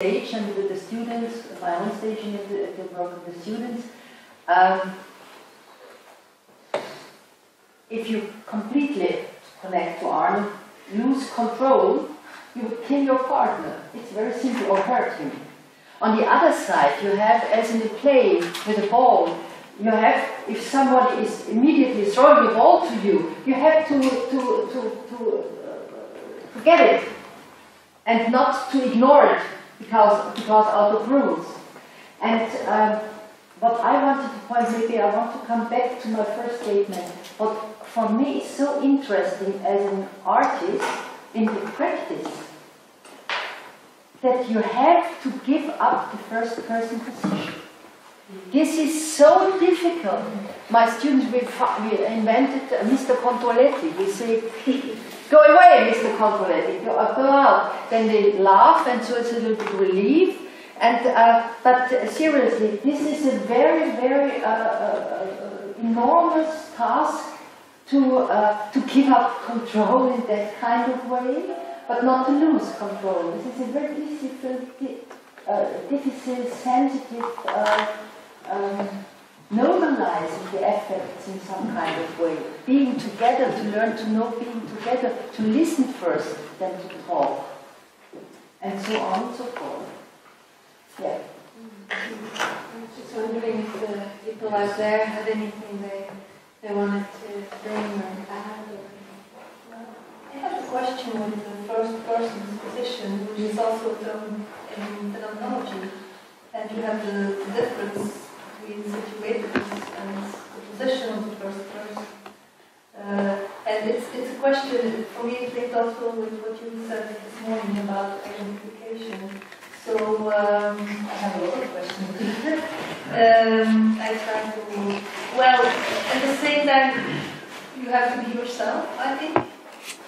stage and with the students, my own staging at the, the work with the students. Um, if you completely connect to Arnold, lose control, you would kill your partner. It's very simple, or hurt him. On the other side, you have, as in the play with a ball, you have, if somebody is immediately throwing a ball to you, you have to, to, to, to, uh, to get it and not to ignore it because, because out of rules. And um, what I wanted to point, maybe I want to come back to my first statement. What for me is so interesting as an artist in the practice that you have to give up the first person position. This is so difficult. My students, we, we invented uh, Mr. Controletti. We say, go away, Mr. Controletti, go, uh, go out. Then they laugh, and so it's a little bit relief. And, uh, but uh, seriously, this is a very, very uh, uh, enormous task to, to give up control in that kind of way, but not to lose control. This is a very difficult, difficult sensitive um, normalizing the effects in some kind of way. Being together, to learn to know being together, to listen first, then to talk, and so on and so forth. Yeah. I'm just wondering if the people out there had anything they, they wanted to bring or add. Or... I have a question with the first person's position, which is also a term in phenomenology, and you have the difference between situatedness and the position of the first person. Uh, and it's, it's a question, for me, it linked also with what you said this morning about identification. So um, I have a lot of questions. um, I try to, well, at the same time, you have to be yourself, I think.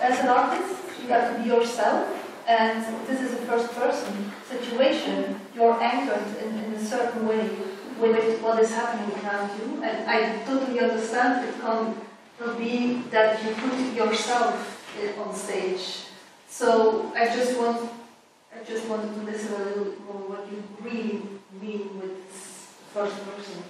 As an artist, you have to be yourself. And this is a first person situation. You're anchored in, in a certain way with it, what is happening around you. And I totally understand it can not be that you put yourself on stage. So I just want, I just wanted to listen a little bit more what you really mean with this first person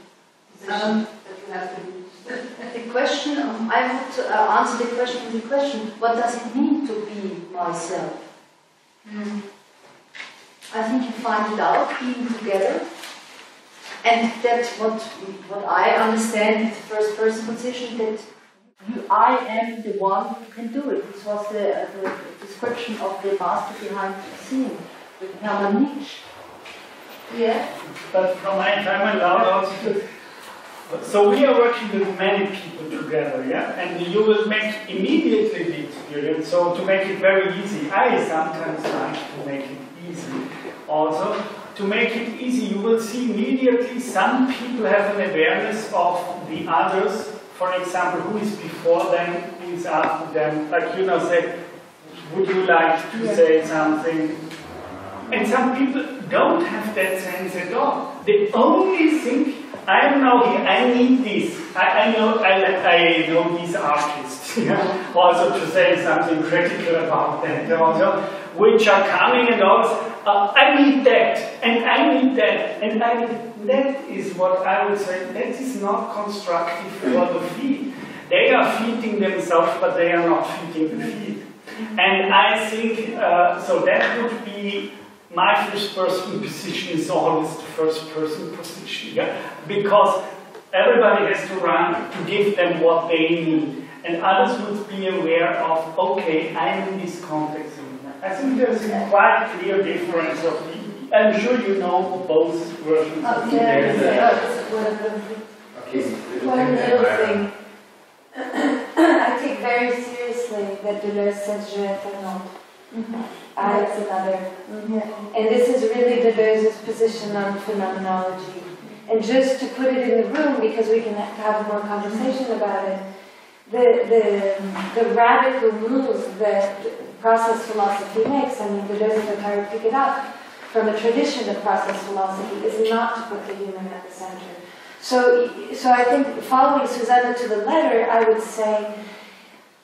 position um, that you have to do. The question, um, I would uh, answer the question with the question, what does it mean to be myself? Mm. I think you find it out being together and that what, what I understand the first person position that you, I am the one who can do it. This was the, the description of the master behind the scene with Hermann Nitsch. Yeah. But from my time allowed also so we are working with many people together, yeah? And you will make immediately the experience, so to make it very easy, I sometimes like to make it easy also to make it easy, you will see immediately some people have an awareness of the others. For example, who is before them, who is after them. Like, you know, say, would you like to say something? And some people don't have that sense at all. They only think, I am now here, I need this. I, I know I, I know these artists. Yeah? also to say something critical about them. Also, which are coming and also uh, I need that, and I need that, and I need, that is what I would say, that is not constructive for the feed. They are feeding themselves, but they are not feeding the feed. And I think, uh, so that would be, my first person position is always the first person position, yeah? because everybody has to run to give them what they need. And others would be aware of, okay, I'm in this context I think there's a quite clear difference of the, I'm sure you know both versions oh, of yeah, the yeah. Okay. One little thing. I take very seriously that Deleuze says je étonnant. Mm-hmm. That's another. Mm-hmm. And this is really Deleuze's position on phenomenology. And just to put it in the room, because we can have more conversation about it, the, the, the radical moves that process philosophy makes, I mean, Deleuze and Guattari pick it up from a tradition of process philosophy, is not to put the human at the center. So, so I think following Susanne to the letter, I would say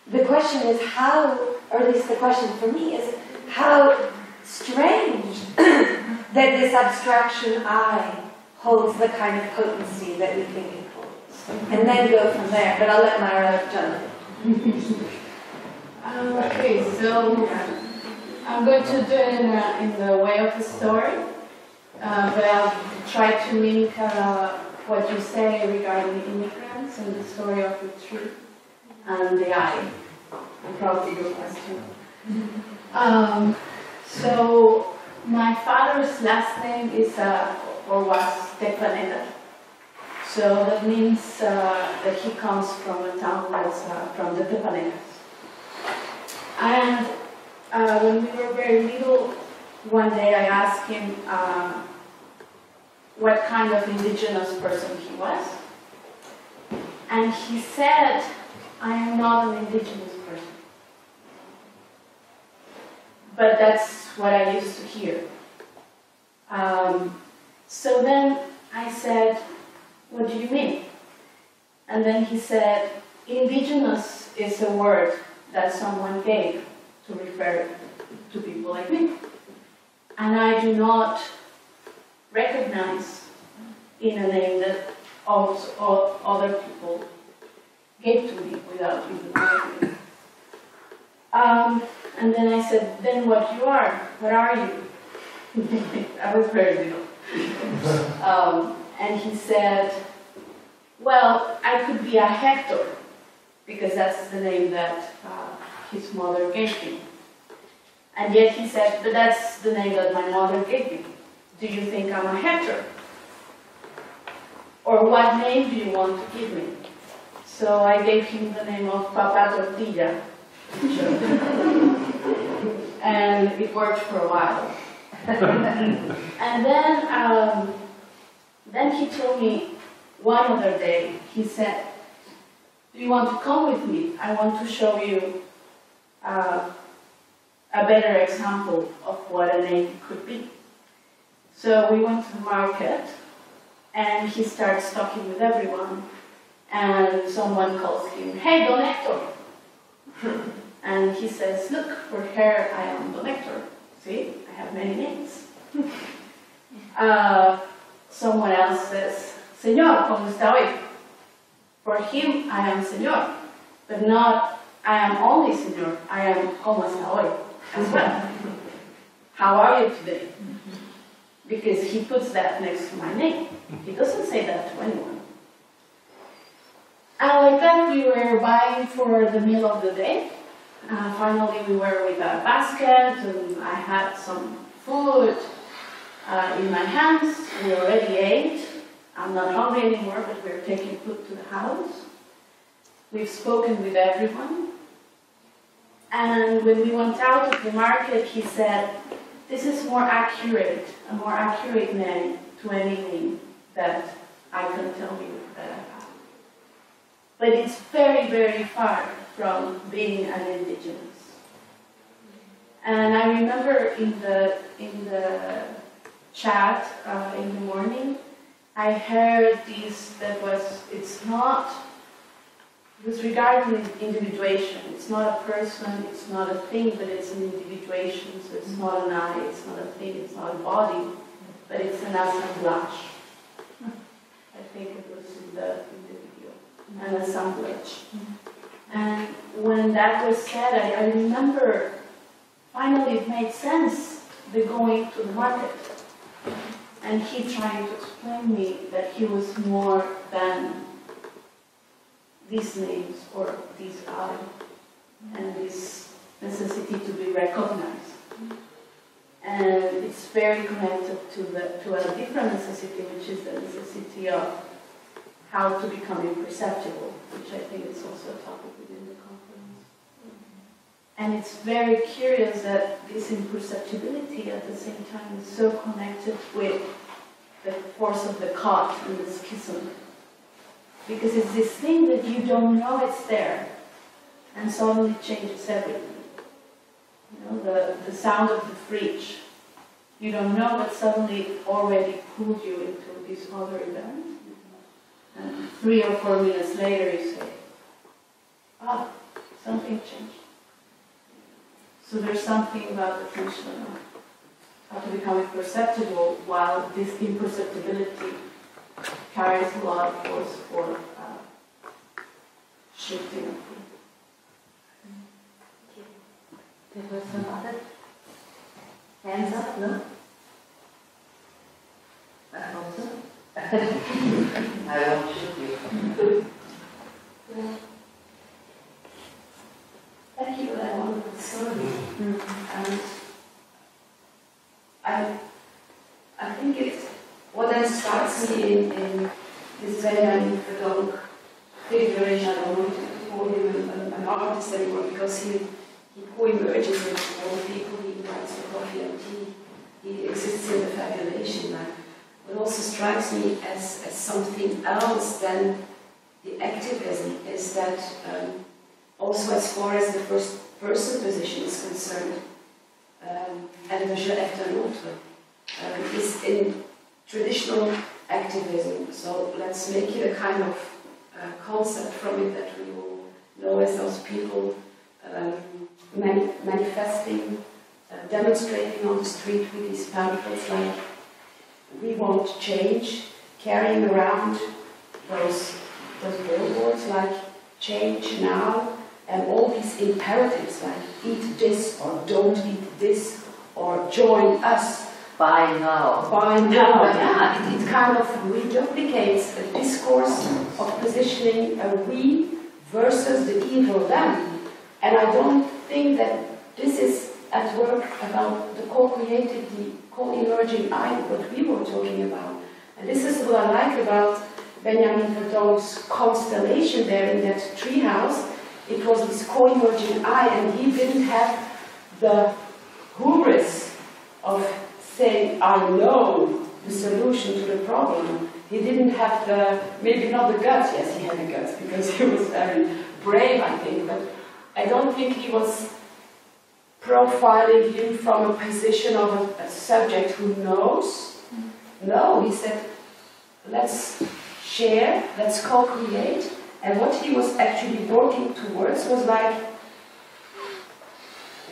the question is how, or at least the question for me is how strange that this abstraction I holds the kind of potency that we think it holds. And then go from there, but I'll let Myra jump. Okay, so I'm going to do it in, a, in the way of a story, uh, but I'll try to link uh, what you say regarding immigrants and the story of the tree and the eye, and probably your question. Um, so my father's last name is uh, or was Tepaneda. So that means uh, that he comes from a town that's uh, from the Tepanedas. And uh, when we were very little, one day I asked him uh, what kind of indigenous person he was. And he said, I am not an indigenous person. But that's what I used to hear. Um, so then I said, What do you mean? And then he said, Indigenous is a word that someone gave to refer to people like me. And I do not recognize in a name that also other people gave to me without even knowing me. Um, and then I said, then what you are? What are you? I was very little. Um, and he said, well, I could be a Hector, because that's the name that uh, his mother gave him. And yet he said, but that's the name that my mother gave me. Do you think I'm a Hector? Or what name do you want to give me? So I gave him the name of Papa Tortilla. and it worked for a while. and then, um, then he told me one other day, he said, do you want to come with me? I want to show you uh, a better example of what a name could be. So we went to the market, and he starts talking with everyone, and someone calls him, hey, Don Hector. and he says, look, for her, I am Don Hector. See, I have many names. uh, someone else says, Señor, ¿cómo está hoy? For him, I am Señor, but not I am only Señor, I am ¿cómo está as well. How are you today? Because he puts that next to my name. He doesn't say that to anyone. And like that, we were buying for the meal of the day. Uh, finally, we were with a basket, and I had some food uh, in my hands. We already ate. I'm not hungry anymore, but we're taking food to the house. We've spoken with everyone. And when we went out of the market, he said, This is more accurate, a more accurate name to anything that I can tell you that I have. But it's very, very far from being an indigenous. And I remember in the, in the chat uh, in the morning, I heard this that was, it's not, it was regarding individuation. It's not a person, it's not a thing, but it's an individuation. So it's not an eye, it's not a thing, it's not a body, but it's an assemblage. I think it was in the, in the video, an assemblage. And when that was said, I, I remember finally it made sense, the going to the market. And he trying to explain me that he was more than these names or these I and this necessity to be recognized. And it's very connected to, the, to a different necessity, which is the necessity of how to become imperceptible, which I think is also a topic within the conference. And it's very curious that this imperceptibility at the same time is so connected with the force of the caught and the schism. Because it's this thing that you don't know it's there, and suddenly changes everything. You know, the, the sound of the fridge. You don't know, but suddenly already pulled you into this other event. And three or four minutes later, you say, ah, something changed. So there's something about of how to become imperceptible while this imperceptibility carries a lot of force for uh, shifting of people. There were some other hands up, no? Alfonso? I won't shoot you. Thank you, I wanted the story. And I, I think it's, what then strikes me in, in this Benjamin Verdonck figuration, I don't want to call him an, artist anymore because he, he co-emerges with all people he invites for coffee and tea. He exists in the fabulation line. What also strikes me as, as something else than the activism is that um, also as far as the first person position is concerned, um, and efter l'autre, um, is in traditional activism. So let's make it a kind of uh, concept from it that we will know as those people um, mani- manifesting, uh, demonstrating on the street with these pamphlets like we want change, carrying around those, those billboards like change now, and all these imperatives like eat this or don't eat this or join us By now. by now. Yeah, it, it kind of reduplicates a discourse of positioning a we versus the evil them. And I don't think that this is at work about the co-created, the co-emerging I, what we were talking about. And this is what I like about Benjamin Verdonck's constellation there in that treehouse. It was this co-emerging I, and he didn't have the hubris of saying, I know the solution to the problem. He didn't have the, maybe not the guts, yes, he had the guts because he was very brave, I think, but I don't think he was profiling him from a position of a, a subject who knows. Mm-hmm. No, he said, let's share, let's co-create. And what he was actually working towards was like,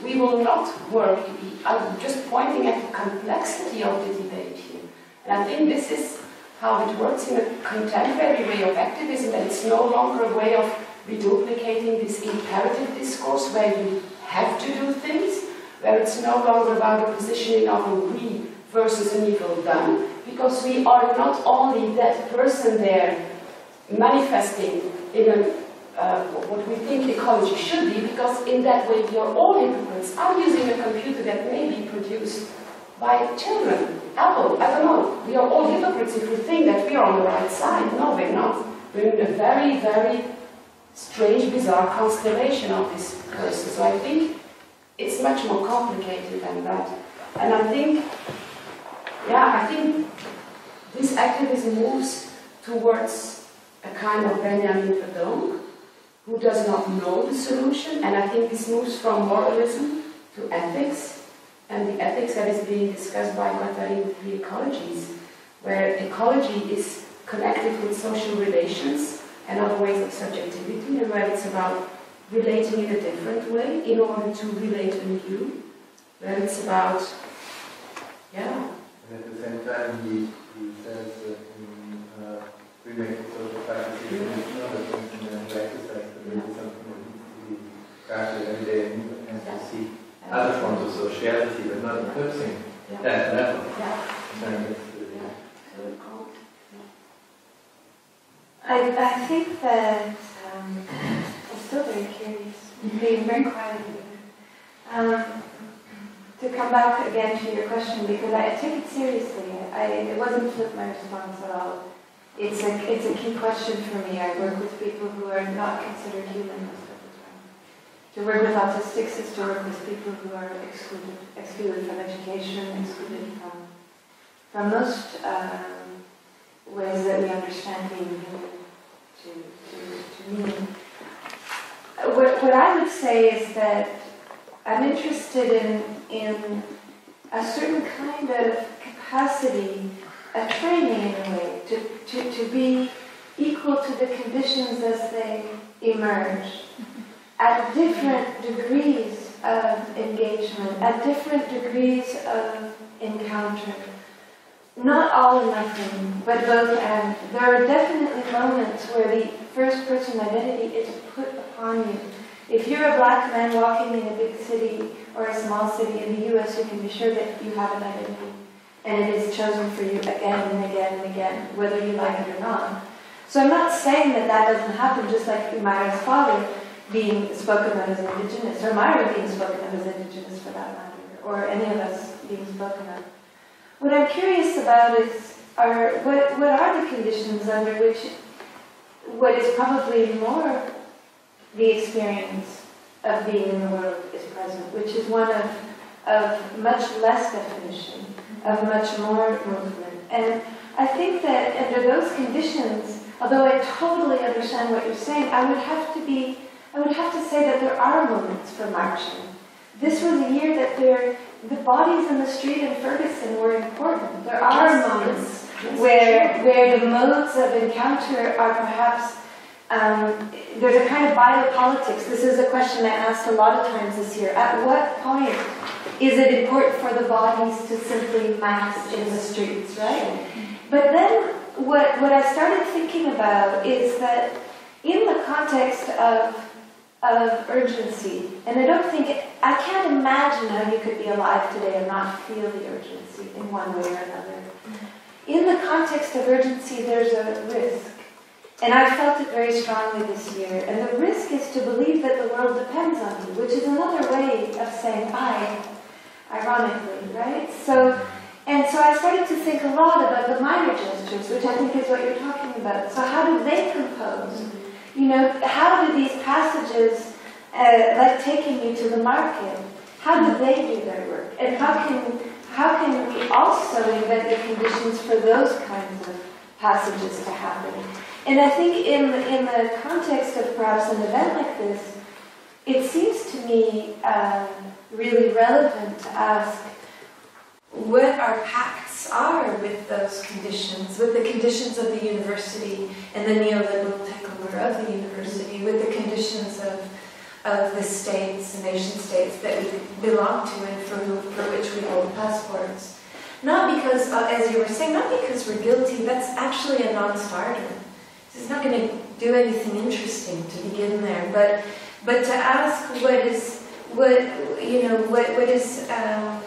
we will not work. I'm just pointing at the complexity of the debate here. And I think this is how it works in a contemporary way of activism, that it's no longer a way of reduplicating this imperative discourse where you have to do things, where it's no longer about a positioning of a we versus an evil them, because we are not only that person there manifesting in a uh, what we think ecology should be, because in that way we are all hypocrites. I'm using a computer that may be produced by children. Apple, I don't know. We are all hypocrites if we think that we are on the right side. No, we're not. We're in a very, very strange, bizarre constellation of this person. So I think it's much more complicated than that. And I think, yeah, I think this activism moves towards a kind of Benjamin Verdonck, who does not know the solution, and I think this moves from moralism to ethics, and the ethics that is being discussed by Guattari in the ecologies, where ecology is connected with social relations and other ways of subjectivity, and where it's about relating in a different way in order to relate anew, where it's about, yeah, And at the same time, he, he says in uh, remake social practices, it's not a function and exercise, but it is something that needs to be every day and and to see other forms of sociality, but not eclipsing yeah, that level. yeah, it's, yeah. I, I think that um, I'm still very curious, being very quiet. Um, to come back again to your question, because I took it seriously. I, it wasn't flip my response at all. It's a, it's a key question for me. I work with people who are not considered human most of the time. To work with autistics is to work with people who are excluded, excluded from education, excluded from, from most um, ways that we understand being human to, to, to. Uh, What, what I would say is that I'm interested in, in a certain kind of capacity, a training in a way, to, to, to be equal to the conditions as they emerge at different degrees of engagement, at different degrees of encounter. Not all my film, but both and. There are definitely moments where the first person identity is put upon you. If you're a black man walking in a big city or a small city in the US, you can be sure that you have an identity. And it is chosen for you again and again and again, whether you like it or not. So I'm not saying that that doesn't happen, just like Myra's father being spoken of as indigenous, or Myra being spoken of as indigenous for that matter, or any of us being spoken of. What I'm curious about is, are what, what are the conditions under which what is probably more the experience of being in the world is present, which is one of, of much less definition, of much more movement. And I think that under those conditions, although I totally understand what you're saying, I would have to be, I would have to say that there are moments for marching. This was a year that there, the bodies in the street in Ferguson were important. There are Yes, moments yes, where, where the modes of encounter are perhaps um, there's a kind of biopolitics. This is a question I asked a lot of times this year. At what point is it important for the bodies to simply mass in the streets, right? But then what, what I started thinking about is that in the context of, of urgency, and I don't think, I can't imagine how you could be alive today and not feel the urgency in one way or another. In the context of urgency, there's a risk. And I felt it very strongly this year. And the risk is to believe that the world depends on you, which is another way of saying I, ironically, right? So, and so I started to think a lot about the minor gestures, which I think is what you're talking about. So how do they compose? You know, how do these passages, uh, like taking you to the market, how do they do their work? And how can, how can we also invent the conditions for those kinds of passages to happen? And I think in in the context of perhaps an event like this, it seems to me um, really relevant to ask what our pacts are with those conditions, with the conditions of the university and the neoliberal takeover of the university, with the conditions of, of the states, nation states that we belong to and for, who, for which we hold passports. Not because, uh, as you were saying, not because we're guilty, that's actually a non-starter. It's not going to do anything interesting to begin there, but but to ask what is what you know what what is um,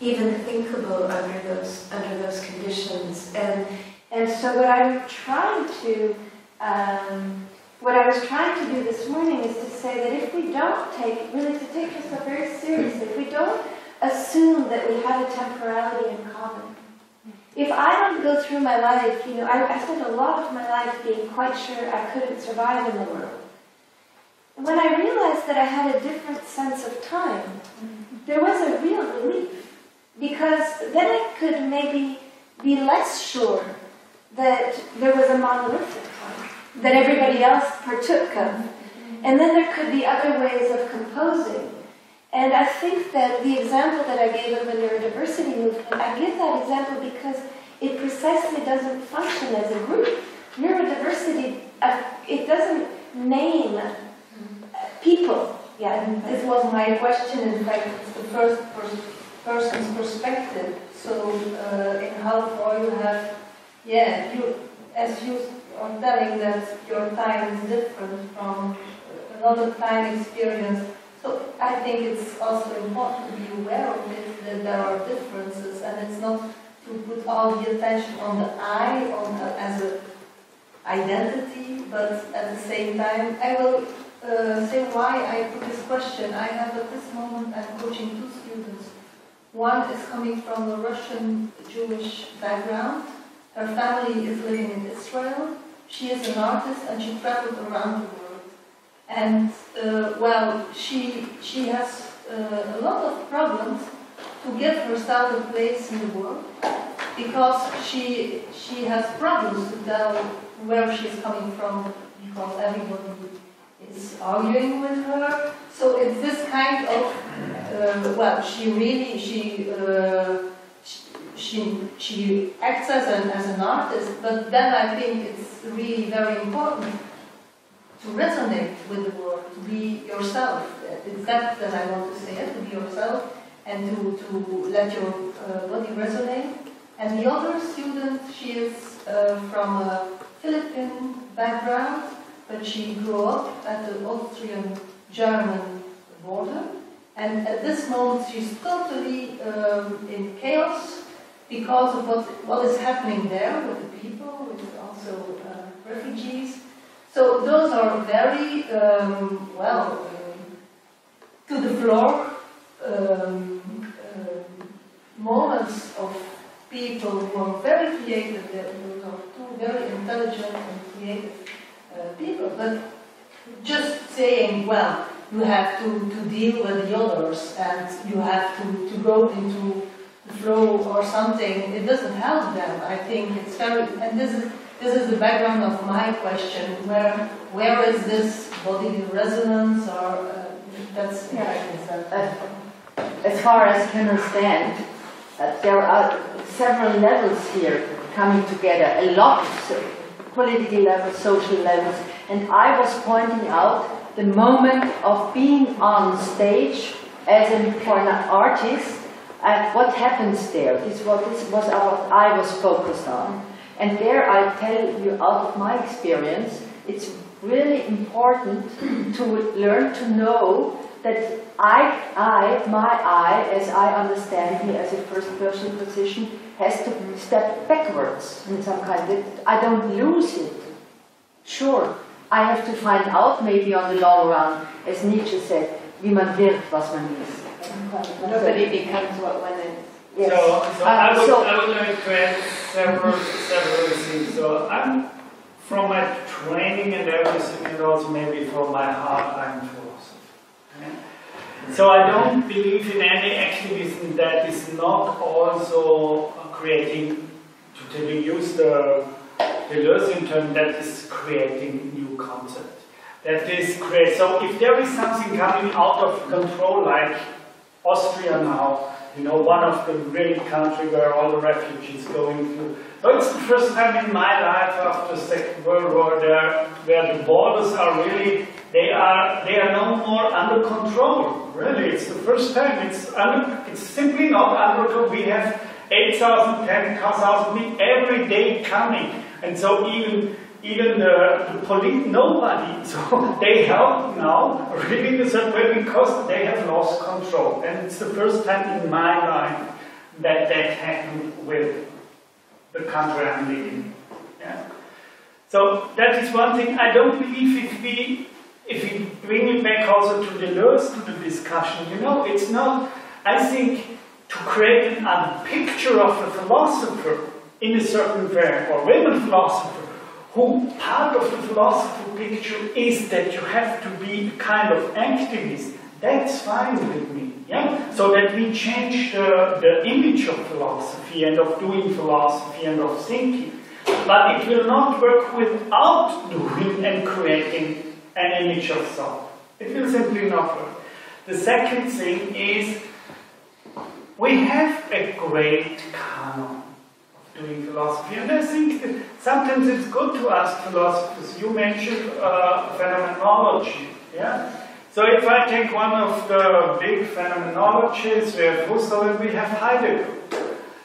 even thinkable under those under those conditions, and and so what I'm trying to um, what I was trying to do this morning is to say that if we don't take really to take this very seriously, if we don't assume that we have a temporality in common if I don't go through my life, you know, I, I spent a lot of my life being quite sure I couldn't survive in the world. When I realized that I had a different sense of time, there was a real relief. Because then I could maybe be less sure that there was a monolithic time, that everybody else partook of. And then there could be other ways of composing. And I think that the example that I gave of the neurodiversity movement, I give that example because it precisely doesn't function as a group. Neurodiversity, uh, it doesn't name people. Yeah, this was my question. In fact, it's the first pers- person's perspective. So uh, in how far you have, yeah, you as you are telling that your time is different from another time experience. So I think it's also important to be aware of it, that there are differences, and it's not to put all the attention on the I, on the, as a identity, but at the same time, I will uh, say why I put this question. I have at this moment, I'm coaching two. One is coming from a Russian Jewish background. Her family is living in Israel. She is an artist and she traveled around the world. And uh, well, she she has uh, a lot of problems to give herself a place in the world because she she has problems to tell where she's coming from because everybody is arguing with her. So it's this kind of uh, well, she really she. Uh, she, she acts as an, as an artist, but then I think it's really very important to resonate with the world, to be yourself. It's that that I want to say, to be yourself and to, to let your uh, body resonate. And the other student, she is uh, from a Philippine background, but she grew up at the Austrian-German border. And at this moment, she's totally um, in chaos because of what, what is happening there with the people, with also uh, refugees. So those are very, um, well, um, to the floor um, um, moments of people who are very creative, those are two very intelligent and creative uh, people. But just saying, well, you have to, to deal with the others and you have to, to go into the flow or something, it doesn't help them. I think. It's very, and this is, this is the background of my question, where, where is this bodily resonance or, uh, that's, Uh, as far as I can understand, uh, there are several levels here coming together, a lot, so, political levels, social levels, and I was pointing out the moment of being on stage as an, for artist and what happens there. This was, this was what I was focused on. And there I tell you out of my experience, it's really important to learn to know that I, I, my I, as I understand me as a first person position, has to step backwards in some kind. I don't lose it. Sure, I have to find out maybe on the long run, as Nietzsche said, wie man wird, was man ist. Nobody becomes what one is. Yes. So, so Uh, I would, so- I would like to add several, several things. So I'm, from my training and everything, and also maybe from my heart, I'm philosopher. yeah. So I don't believe in any activism that is not also creating, to, to use the, the term, that is creating new content. That is create. So if there is something coming out of control, like Austria now, you know, one of the really country where all the refugees going through. So it's the first time in my life after the Second World War there, where the borders are really, they are, they are no more under control. Really, it's the first time. It's under, it's simply not under control. We have 8,000, 10,000 people every day coming, and so even even the, the police, nobody. So they help now, really a certain way, because they have lost control. And it's the first time in my life that that happened with the country I'm living. Yeah. So that is one thing. I don't believe if we if we bring it back also to the Deleuze to the discussion, you know, it's not. I think to create a picture of a philosopher in a certain way, or women philosopher, who part of the philosophy picture is that you have to be a kind of activist. That's fine with me. Yeah? So that we change the, the image of philosophy and of doing philosophy and of thinking. But it will not work without doing and creating an image of self. It will simply not work. The second thing is we have a great canon doing philosophy, and I think sometimes it's good to ask philosophers. You mentioned uh, phenomenology, yeah. So if I take one of the big phenomenologies, we have Husserl and we have Heidegger,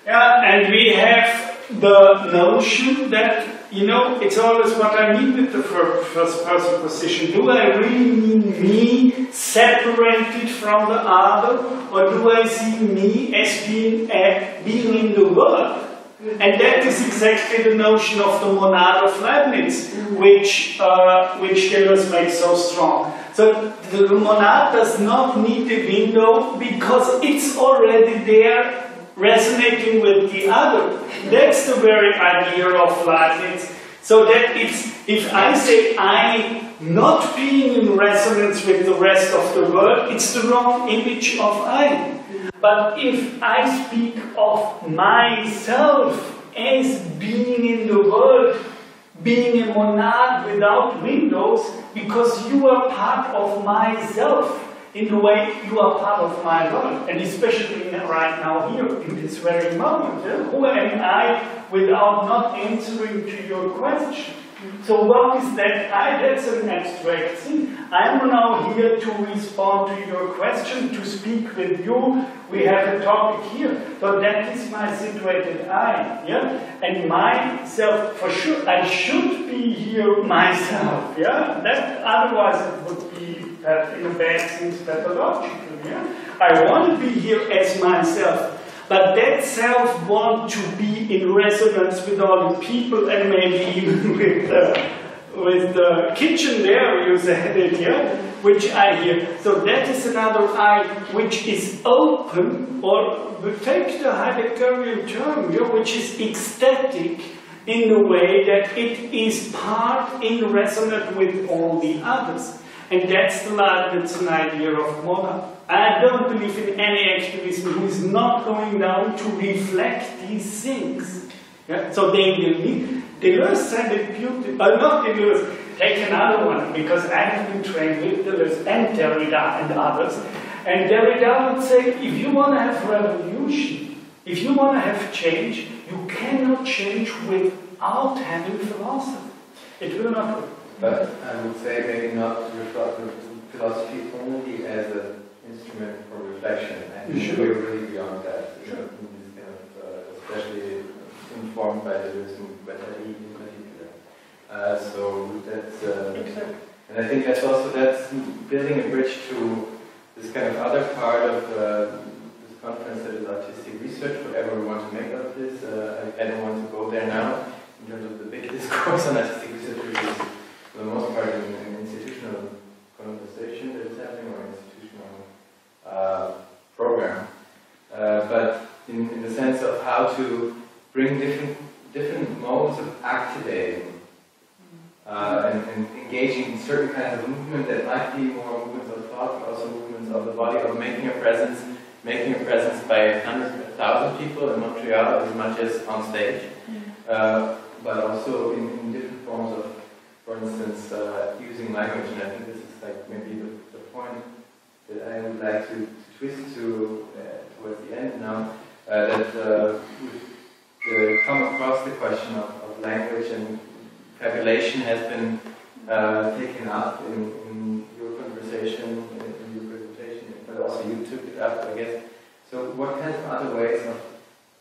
yeah, and we have the notion that you know, it's always what I mean with the fir- first person position. Do I really mean me separated from the other, or do I see me as being, uh, being in the world? And that is exactly the notion of the monad of Leibniz, which, uh, which Deleuze makes so strong. So the monad does not need a window because it's already there resonating with the other. That's the very idea of Leibniz. So that it's, if I say I not being in resonance with the rest of the world, it's the wrong image of I. But if I speak of myself as being in the world, being a monad without windows, because you are part of myself in the way you are part of my world, and especially right now here in this very moment. yeah? Who am I without not answering to your question? So what is that I? That's an abstract thing. I'm now here to respond to your question, to speak with you We have a topic here, but that is my situated I, yeah? And myself, for sure, I should be here myself, yeah? That, otherwise it would be uh, in a bad sense pathological, yeah? I want to be here as myself, but that self want to be in resonance with all the people and maybe even with the, with the kitchen there, you said it, yeah? Which I hear. So that is another eye which is open, or take the Heideggerian term, yeah, which is ecstatic in the way that it is part in resonance with all the others. And that's the Leibnizian idea of monarch. I don't believe in any activism who is not going down to reflect these things. Yeah? So they need. Deleuze said it beautifully. Uh, not Deleuze. Take another one because I have been trained with Deleuze and Derrida and others. And Derrida would say, if you want to have revolution, if you want to have change, you cannot change without having philosophy. It will not work. But I would say maybe not to refer to philosophy only as an instrument for reflection. I think Sure. we're really beyond that. You know, in this kind of, uh, especially informed by the wisdom, by the in particular. Uh, so that's, uh, and I think that's also that's building a bridge to this kind of other part of uh, this conference that is artistic research. Whatever we want to make of this, uh, I, I don't want to go there now in terms of the big discourse on artistic research, which is for the most part an, an institutional conversation that is happening or institutional uh, program. Uh, but in, in the sense of how to bring different different modes of activating uh, and, and engaging in certain kinds of movement that might be more movements of thought, but also movements of the body, of making a presence, making a presence by hundreds, a thousand people in Montreal as much as on stage, uh, but also in, in different forms of, for instance, uh, using language. And I think this is like maybe the, the point that I would like to, to twist to uh, towards the end now, uh, that uh, we've uh, come across the question of, of language and fabulation has been uh, taken up in, in your conversation, in, in your presentation, but also you took it up, I guess. So what kind of other ways of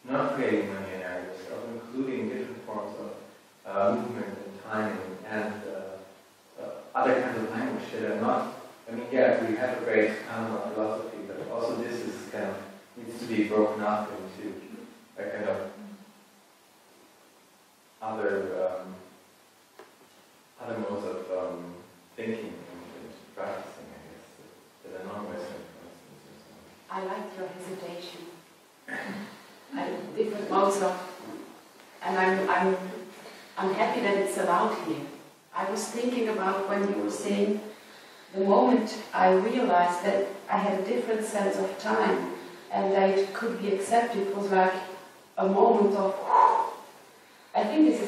not creating money narratives, of including different forms of uh, movement and timing and uh, uh, other kinds of language that are not, I mean, yeah, we have a great of philosophy, but also this is kind of, needs to be broken up into a kind of other um, modes of um, thinking and, and practicing, I guess, that are non-Western. I liked your hesitation. I, different modes of, and I'm, I'm, I'm happy that it's allowed here. I was thinking about when you were saying the moment I realized that I had a different sense of time and that it could be accepted was like a moment of.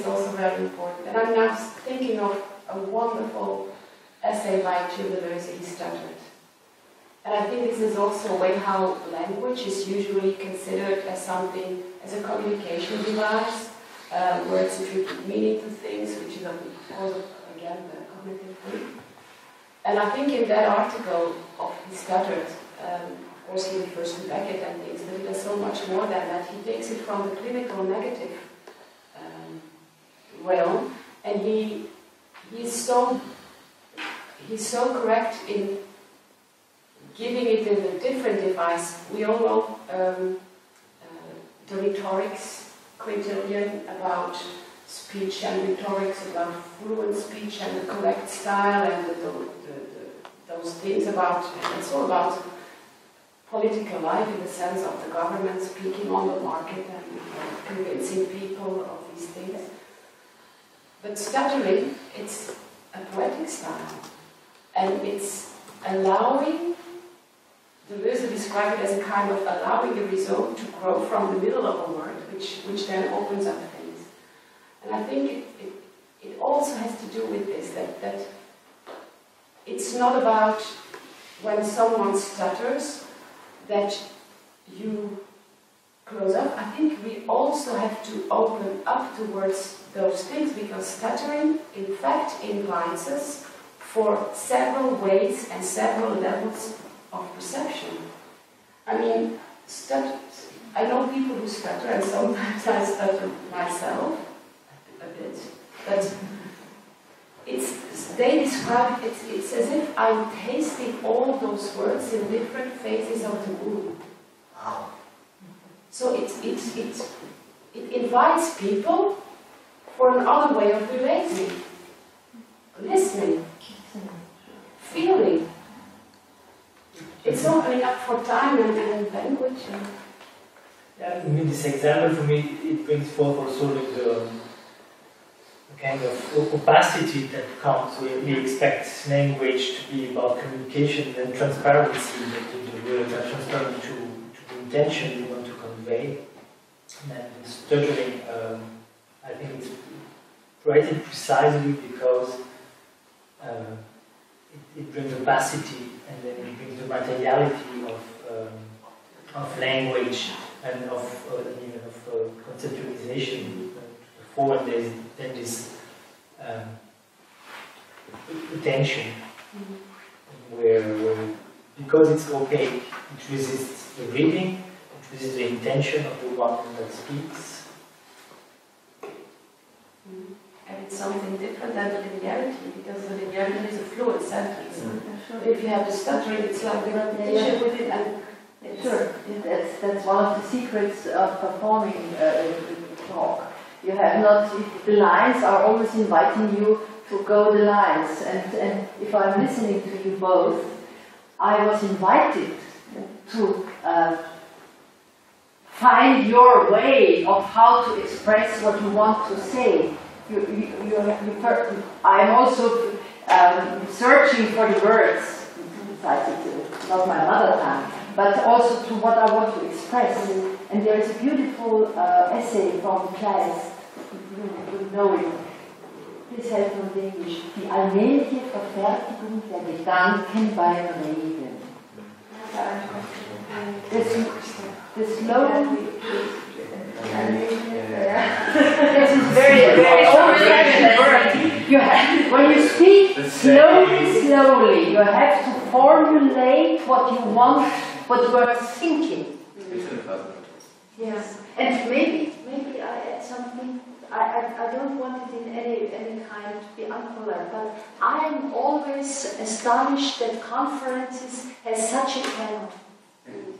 Also very important. And I'm now thinking of a wonderful essay by Deleuze, He Stuttered. And I think this is also a way how language is usually considered as something, as a communication device, uh, words attribute meaning to things, which is of course, again, the cognitive thing. And I think in that article of Stuttered, um, of course he refers to Beckett and things, but he does so much more than that. He takes it from the clinical negative realm, and he he's so he's so correct in giving it in a different device. We all know um, uh, the rhetorics, Quintilian, about speech and rhetorics, about fluent speech and the correct style and the, the, the, those things about, it's all about political life in the sense of the government speaking on the market and convincing people of these things. But stuttering, it's a poetic style. And it's allowing, the Deleuze described it as a kind of allowing a result to grow from the middle of a word, which, which then opens up things. And I think it, it, it also has to do with this, that, that it's not about when someone stutters that you close up. I think we also have to open up towards those things because stuttering, in fact, implies us for several ways and several levels of perception. I mean, stutter, I know people who stutter, and sometimes I stutter myself a bit, but it's, they describe it, it's as if I'm tasting all those words in different phases of the moon. So it's, it's, it's, it invites people for another way of relating, listening, feeling. It's opening up for time and, and language. And, Yeah, I mean, this example for me, it brings forth also like the, kind of opacity that comes. We, we expect language to be about communication and transparency, that the, words are transparent to, to the intention we want to convey. And then the stuttering, um, I think it's created precisely because uh, it, it brings opacity and then it brings the materiality of, um, of language and of uh, even of uh, conceptualization. Before there's then this um, attention where, where because it's opaque, it resists the reading, it resists the intention of the one that speaks. and it's something different than the linearity, because the linearity is a fluid sentence. If you have the stuttering, it's like the repetition with it, and it's, Sure, that's, that's one of the secrets of performing uh, talk. You have not, the lines are always inviting you to go the lines. And, and if I'm listening to you both, I was invited to uh, find your way of how to express what you want to say. You, you, you, I'm also um, searching for the words, not my mother tongue, but also to what I want to express. And there is a beautiful uh, essay from Kleist, you, you know it. Please help me in English. Die allmähliche Verfertigung der Gedanken beim Reden. Slow this is very, very old-fashioned word. You have, when you speak slowly, slowly, you have to formulate what you want, what you are thinking. Yes. And maybe, maybe I add something. I, I, I don't want it in any, any kind to be unpolite, but I'm always astonished that conferences have such a talent. Mm.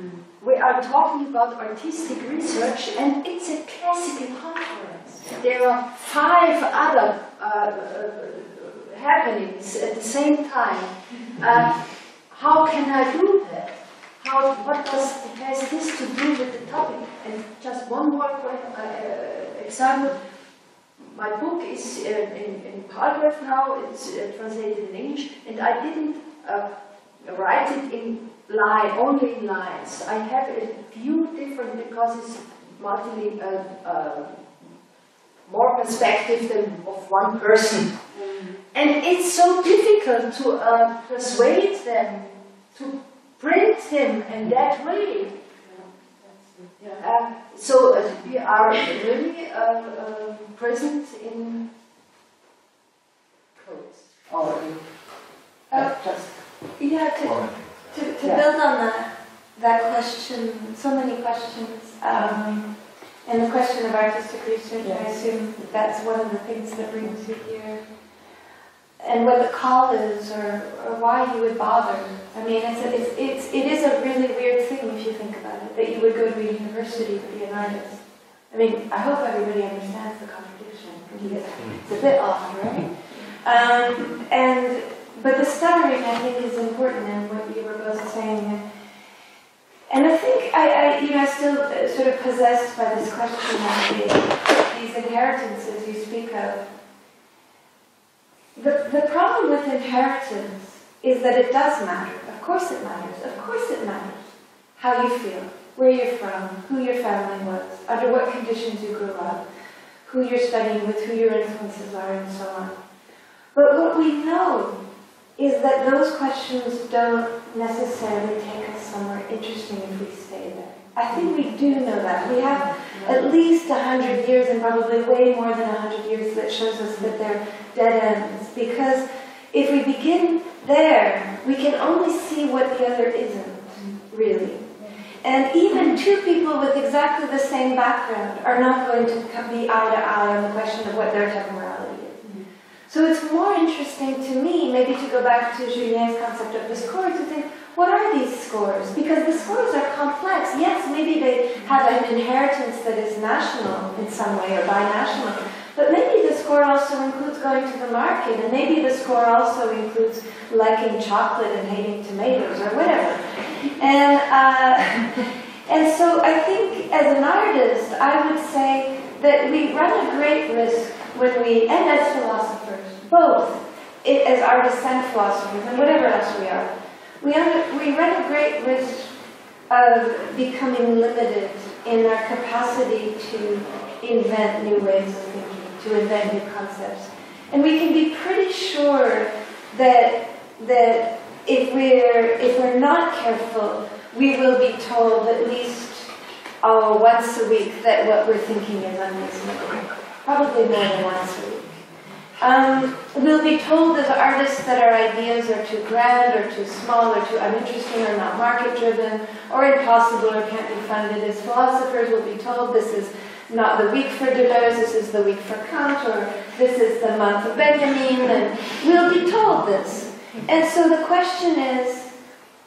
Mm. We are talking about artistic research, and it's a classical conference. There are five other uh, uh, happenings at the same time. Uh, how can I do that? How, what does has this to do with the topic? And just one more uh, example. My book is uh, in, in Palgrave now, it's uh, translated in English, and I didn't write it in line, only in lines. I have a few different, because it's multi, uh, uh, more perspective than of one person. And it's so difficult to uh, persuade them to print him in that way. Uh, so uh, we are really uh, uh, present in codes or in, just Yeah, to, to, to Yeah. build on that, that question, so many questions, um, and the question of artistic research, I Yes. assume that's one of the things that brings you here. And what the call is, or, or why you would bother. I mean, it's, a, it's, it's, it is a really weird thing if you think about it, that you would go to a university to be an artist. I mean, I hope everybody understands the contradiction, because it's a bit odd, right? Um, and but the stuttering, I think, is important, and what you were both saying. And I think I, I you know, still uh, sort of possessed by this question of the, these inheritances you speak of. The, the problem with inheritance is that it does matter. Of course it matters. Of course it matters. How you feel, where you're from, who your family was, under what conditions you grew up, who you're studying with, who your influences are, and so on. But what we know is that those questions don't necessarily take us somewhere interesting if we stay there. I think we do know that. We have at least 100 years and probably way more than 100 years that shows us that they're dead ends. Because if we begin there, we can only see what the other isn't, really. And even two people with exactly the same background are not going to be eye to eye on the question of what their is. So it's more interesting to me, maybe to go back to Julien's concept of the score, to think, what are these scores? Because the scores are complex. Yes, maybe they have an inheritance that is national in some way or binational, but maybe the score also includes going to the market, and maybe the score also includes liking chocolate and hating tomatoes or whatever. And uh, and so I think as an artist, I would say that we run a great risk when we, and as philosophers, both i- as our descent philosophers, and whatever else we are, we, under, we run a great risk of becoming limited in our capacity to invent new ways of thinking, to invent new concepts. And we can be pretty sure that, that if, we're, if we're not careful, we will be told at least oh, once a week that what we're thinking is unreasonable. Probably more than once a week. Um, we'll be told as artists that our ideas are too grand or too small or too uninteresting or not market driven or impossible or can't be funded. As philosophers, we'll be told this is not the week for Deleuze, this is the week for Kant, or this is the month of Benjamin, and we'll be told this. And so the question is,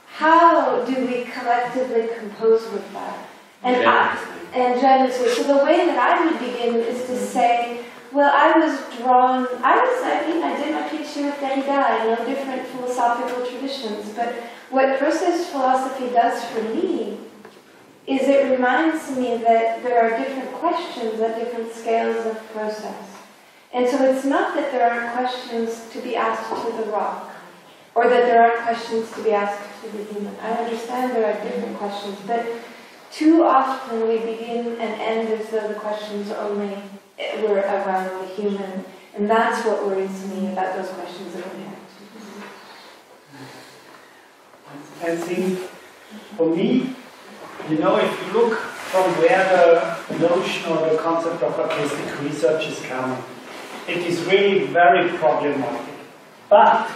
how do we collectively compose with that? And I, and generously. So the way that I would begin is to say, well, I was drawn, I was, I mean, I did my PhD with Derrida, no different philosophical traditions, but what process philosophy does for me is it reminds me that there are different questions at different scales of process. And so it's not that there aren't questions to be asked to the rock, or that there aren't questions to be asked to the human. I understand there are different questions, but too often we begin and end as though the questions only were around the human, and that's what worries me about those questions of impact. I think for me, you know, if you look from where the notion or the concept of artistic research is coming, it is really very problematic. But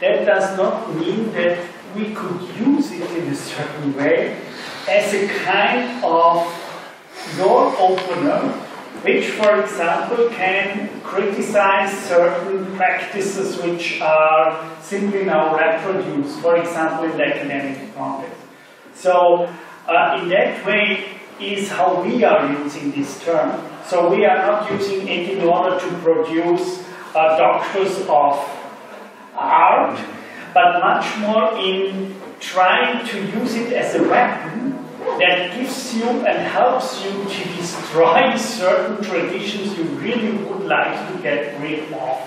that does not mean that we could use it in a certain way as a kind of door opener, which, for example, can criticize certain practices which are simply now reproduced, for example, in the academic context. So, uh, in that way, is how we are using this term. So, we are not using it in order to produce uh, doctors of art, but much more in trying to use it as a weapon that gives you and helps you to destroy certain traditions you really would like to get rid of.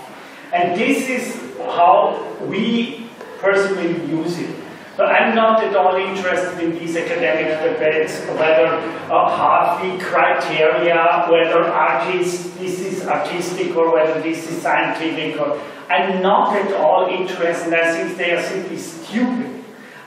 And this is how we personally use it. So I'm not at all interested in these academic debates whether uh, Harvey criteria, whether artist, this is artistic or whether this is scientific. Or, I'm not at all interested. I think they are simply stupid.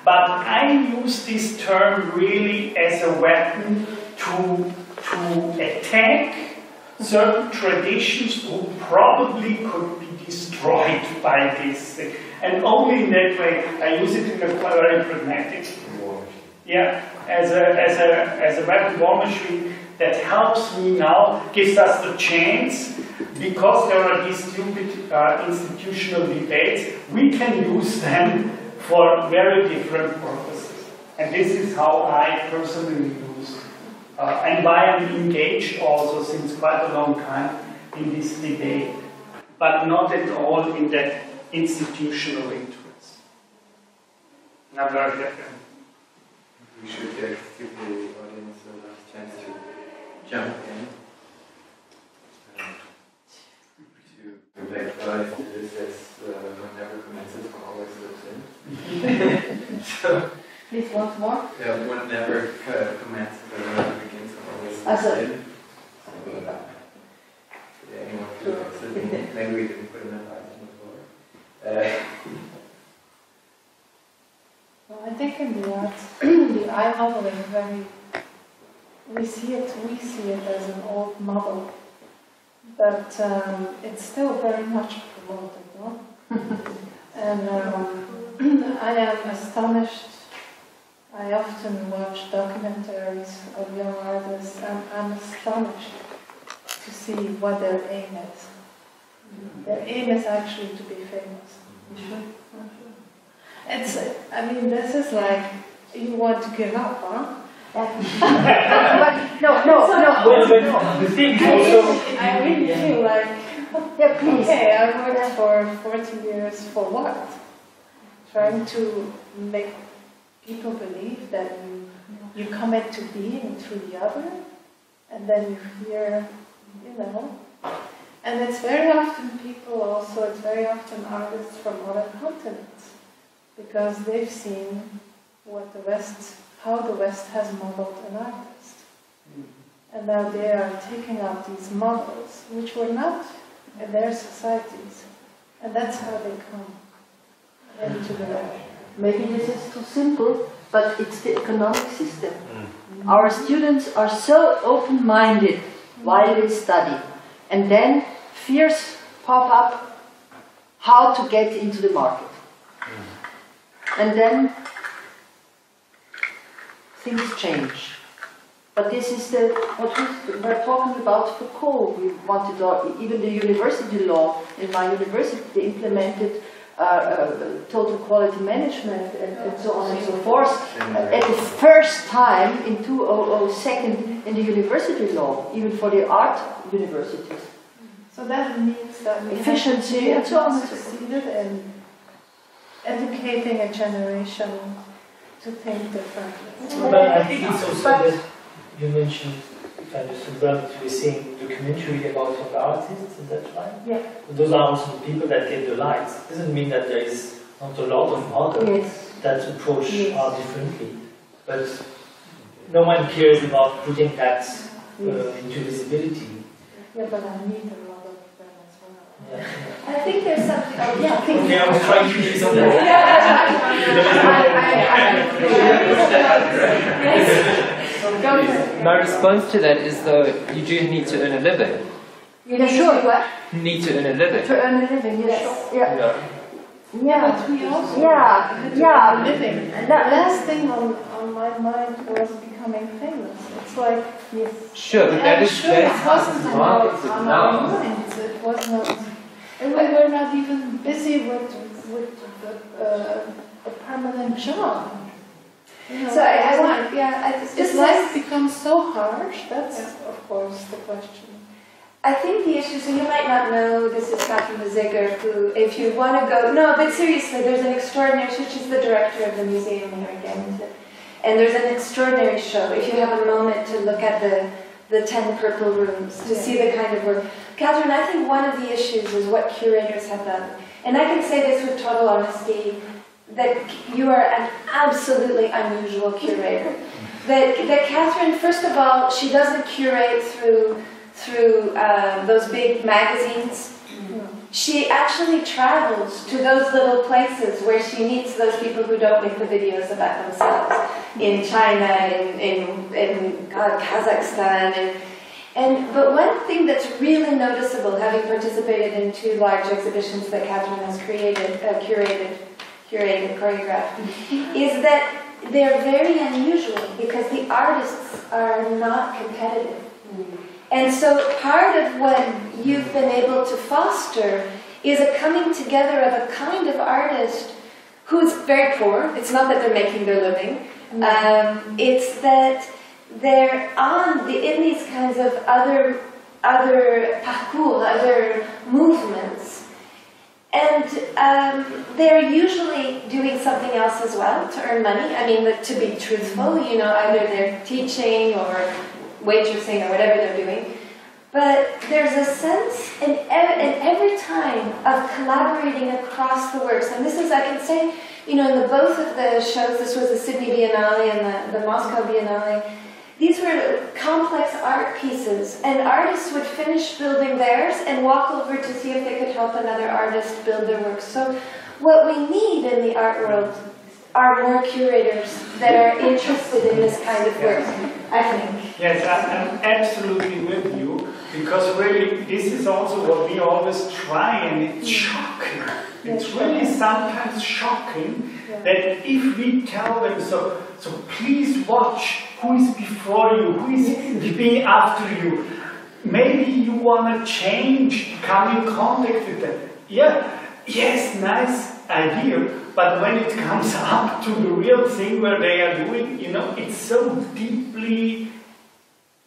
But I use this term really as a weapon to, to attack certain traditions who probably could be destroyed by this. And only in that way, I use it in a very pragmatic way. yeah, as a, as a, as a weapon war machine that helps me now, gives us the chance, because there are these stupid uh, institutional debates, we can use them for very different purposes. And this is how I personally use, uh, and why I'm engaged also since quite a long time in this debate, but not at all in that institutional interest. And I'm very happy. We should give the audience a last chance to jump in. Um, To contextualize this as uh, one never commences, always. so, Please, once more. yeah, one never commences, but one never begins, always Also- lives in. So, uh, yeah, anyone who sitting, maybe we didn't put enough ice on the floor. Uh, Well, I think in the art, the eye novel is very, we see it, we see it as an old model, but um, it's still very much promoted, no? and um, I am astonished I often watch documentaries of young artists and I'm astonished to see what their aim is. Their aim is actually to be famous. It's, I mean, this is like, you want to give up, huh? But, no, no, no, Well, no. the thing also. I really feel like, Yeah, please. okay, I worked for 40 years for what? Trying to make people believe that you, you come into being through the other, and then you hear, you know. And it's very often people also, it's very often artists from other continents, because they've seen what the West, how the West has modeled an artist. Mm-hmm. And now they are taking up these models, which were not in their societies. And that's how they come the world. Maybe this is too simple, but it's the economic system. Mm. Our students are so open-minded while they study, and then fears pop up how to get into the market. Mm. And then things change. But this is the, what we were talking about Foucault. We wanted, even the university law, in my university, they implemented uh, uh, total quality management and, and so on and so forth. At the first time in 2002 in the university law, even for the art universities. So that means that we Efficiency have and so on and so forth. succeeded in educating a generation to think differently. But I think it's also that you mentioned, if I understood well, that you were saying documentary about young artists, is that right? Yeah. Those are also the people that get the lights. Doesn't mean that there is not a lot of models Yes. that approach Yes. art differently. But no one cares about putting that uh, into visibility. Yeah, but I need a lot of them as well. Yeah. I think there's something, oh, yeah, please. Okay, I was trying to use on Go My response to that is though you do need to earn a living. Yeah, sure. What? You need to earn a living. To earn a living, yes. Yes. Yeah. You know? Yeah. But we also Yeah, to yeah. living. And the That- last thing on, on my mind was becoming famous. It's like, yes. Sure, but that I'm sure it wasn't how on the our, markets are on our now. minds. It was not, and we were not even busy with, with the, uh, a permanent job. So I, I want, yeah, I, just life becomes so harsh? That's, of course, the question. I think the issue, so you might not know, this is Catherine de Zegher, who, if you want to go, no, but seriously, there's an extraordinary, she's the director of the museum here again. And there's an extraordinary show, if you have a moment to look at the, the 10 purple rooms, to see the kind of work. Catherine, I think one of the issues is what curators have done. And I can say this with total honesty, that you are an absolutely unusual curator. That, that Catherine, first of all, she doesn't curate through through uh, those big magazines. She actually travels to those little places where she meets those people who don't make the videos about themselves in China, in, in, in God, Kazakhstan, and, and but one thing that's really noticeable, having participated in two large exhibitions that Catherine has created, uh, curated, curated, choreographed, is that they're very unusual because the artists are not competitive. And so part of what you've been able to foster is a coming together of a kind of artist who's very poor. It's not that they're making their living. Um, it's that they're on the, in these kinds of other other parcours, other movements. And um, they're usually doing something else as well to earn money. I mean, to be truthful, you know, either they're teaching or waitressing or whatever they're doing. But there's a sense in, ev- in every time of collaborating across the works. And this is, I can say, you know, in the, both of the shows, this was the Sydney Biennale and the, the Moscow Biennale, these were complex art pieces. And artists would finish building theirs and walk over to see if they could help another artist build their work. So what we need in the art world are more curators that are interested in this kind of work, I think. Yes, I'm absolutely with you, Because really, this is also what we always try, and it's shocking. It's really sometimes shocking that if we tell them so, so please watch who is before you, who is being after you. Maybe you want to change, come in contact with them. Yeah, yes, nice idea, but when it comes up to the real thing where they are doing, you know, it's so deeply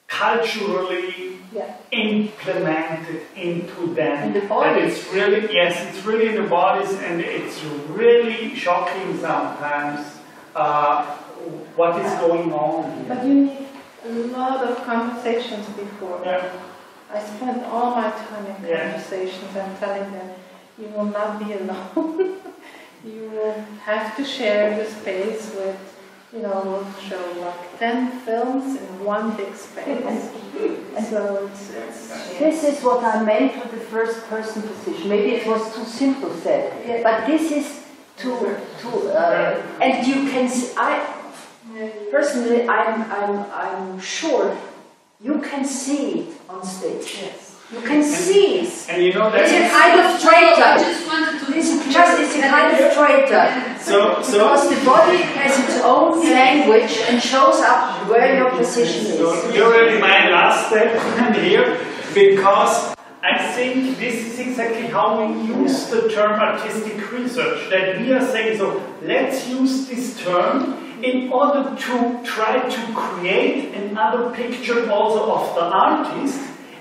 culturally Yeah. implemented into them. In the And bodies. it's really, yes, it's really in the bodies, and it's really shocking sometimes uh, what is going on here. But you need a lot of conversations before. Yeah, I spend all my time in Yeah. conversations and telling them, you will not be alone. you will have to share the space with, you know, show like 10 films in one big space. so it's, it's This is what I meant with the first person position. Maybe it was too simple said, but this is to, to, uh, and you can, s- I, personally, I'm, I'm, I'm sure you can see it on stage. Yes. You can see it. and you know It's a kind of traitor. just wanted to. It's just, it's a kind of traitor. So, so, Because the body has its own language and shows up where your position is. so is. you're really my last step here because I think this is exactly how we use the term artistic research. That we are saying, so let's use this term in order to try to create another picture also of the artist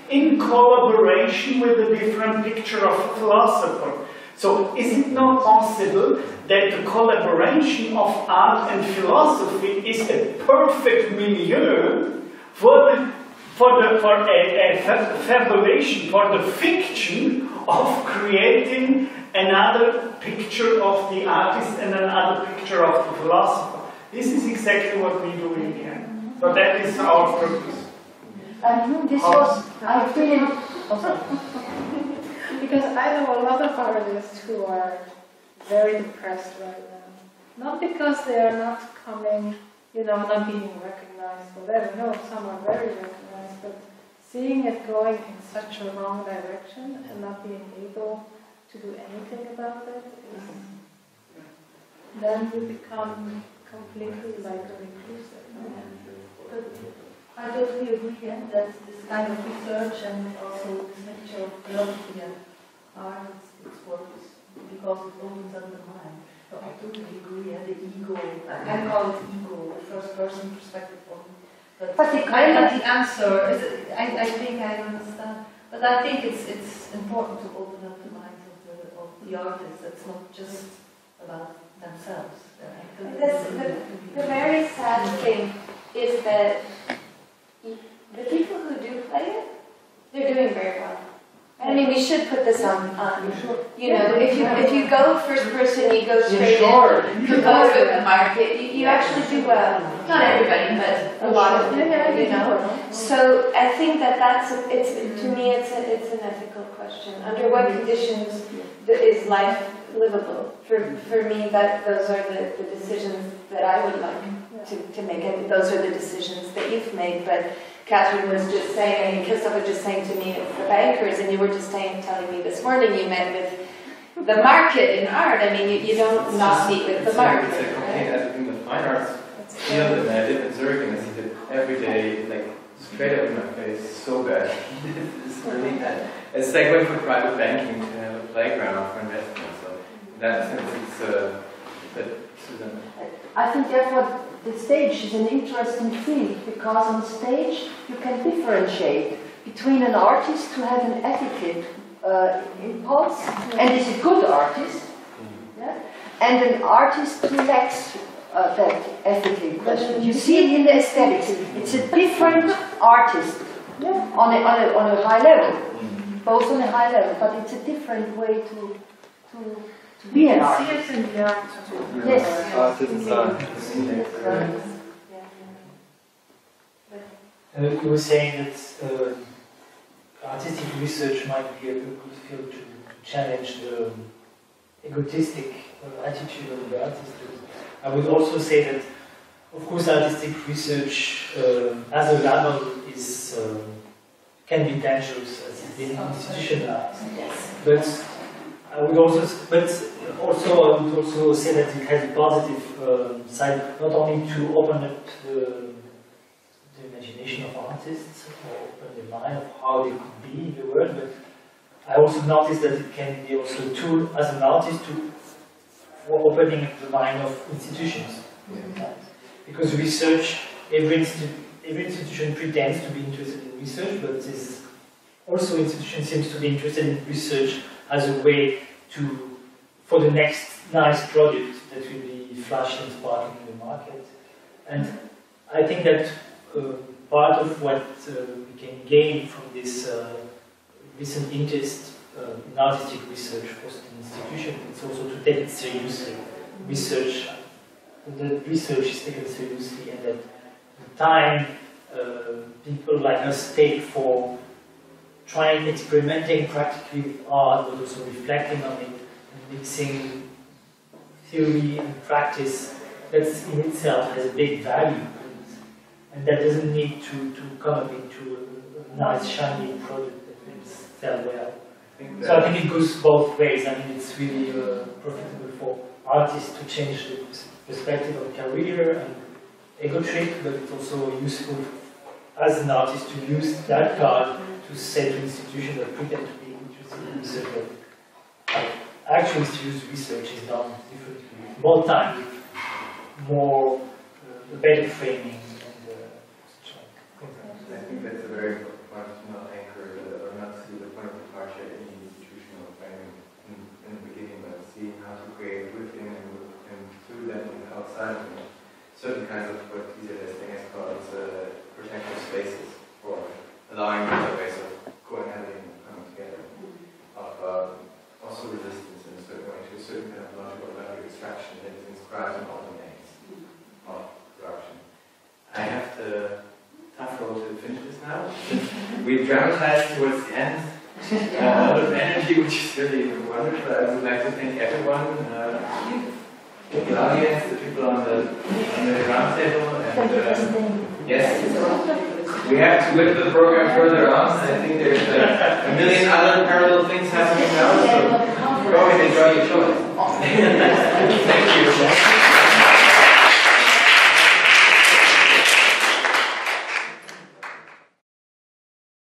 in collaboration with a different picture of a philosopher. So is it not possible that the collaboration of art and philosophy is a perfect milieu for the for the for a, a fa- fabulation, for the fiction of creating another picture of the artist and another picture of the philosopher. This is exactly what we do in here. So that is our purpose. And this oh. was, I feel, oh. Because I know a lot of artists who are very depressed right now. Not because they are not coming, you know, not being recognized, whatever. No, some are very recognized, but seeing it going in such a wrong direction and not being able to do anything about it is. Then you become completely like a recluse. But I totally agree yeah, that this kind of research and also this mixture of philosophy and art, it's, it's works because it opens up the mind. So I totally agree, yeah, the ego, I call it ego, the first person perspective. But, But the I'm not the answer, it, I, I think I understand. But I think it's, it's important to open up the minds of the, of the artists. It's not just about themselves. I totally This- agree. The very sad thing is that the people who do play it, they're doing very well. I mean, we should put this on, on, you know, if you, if you go first person, you go straight in, you go with the market, you, you actually do well. Not everybody, but a oh, lot of them, you know. So I think that that's, a- it's, to me, it's, a, it's an ethical question. Under what mm-hmm. conditions is life livable? For, for me, that, those are the, the decisions that I would like to, to make, and those are the decisions that you've made, but Catherine was just saying, and Christoph was just saying to me, it's the bankers, and you were just saying, telling me this morning you met with the market in art, I mean, you, you don't not meet with the market, It's a complete, right? I think the fine arts field, and I live in Zurich, and I see it every day, like, straight up in my face, so bad. It's really bad. It's like going for private banking to have a playground for investment, so in that sense, it's, uh, but, Susanne. I think therefore the stage is an interesting field because on stage you can differentiate between an artist who has an etiquette uh, impulse and is a good artist, yeah, and an artist who lacks uh, that ethically question. You see it in the aesthetics. It's a different artist Yeah. on a, on a, on a high level, both on a high level, but it's a different way to, to, to be an artist. see it in the art too. Yes. Artists are. Uh, you were saying that uh, artistic research might be a good field to, to challenge the egotistic uh, attitude of the artist. I would also say that, of course, artistic research uh, as a label is um, can be dangerous as it's been institutionalized. But I would also, but also I would also say that it has a positive um, side, not only to open up the, the imagination of artists or open the mind of how they could be in the world, but I also noticed that it can be also a tool as an artist to for opening up the mind of institutions. Because research, every, institu- every institution pretends to be interested in research, but this also institution seems to be interested in research as a way to, for the next nice product that will be flashy and sparkling in the market. And I think that uh, part of what uh, we can gain from this uh, recent interest uh, in artistic research for an institution is also to take it seriously. Research, that research is taken seriously and that the time uh, people like us take for trying, experimenting practically with art, but also reflecting on it and mixing theory and practice, that in itself has a big value. And that doesn't need to, to come up into a, nice, shiny product that will sell well. So I think it goes both ways. I mean, it's really uh, profitable for artists to change the perspective of career and ego trip, but it's also useful as an artist to use that card to say to institutions that pretend to be interested in research, but to use research is done differently, more time, more, uh, better framing and uh, I think that's a very not anchor or not see the point of departure in institutional framing in, in the beginning, but seeing how to create within and, and through them and outside of them certain kinds of what Lisa Lesting has called uh, protective spaces for allowing other ways of and coming together, of uh, also resistance in a certain way to a certain kind of logical value extraction that is inscribed in all domains of production. I have the tough role to finish this now. We've dramatized towards the end. Uh, a lot of energy, which is really wonderful. I would like to thank everyone, uh, the audience, the people on the on the round table, and uh, yes, we have to whip the program further on. I think there's uh, a million other parallel things happening now, so go ahead and enjoy your choice. thank you.